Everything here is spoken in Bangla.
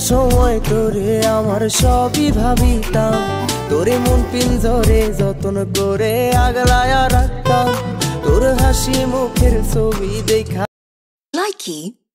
সময় তোরে আমার সবই ভাবিতাম। তোরে মন পিঞ্জরে যতন করে আগলায়া রাখতাম। তোর হাসি মুখের ছবি দেখা লাইকি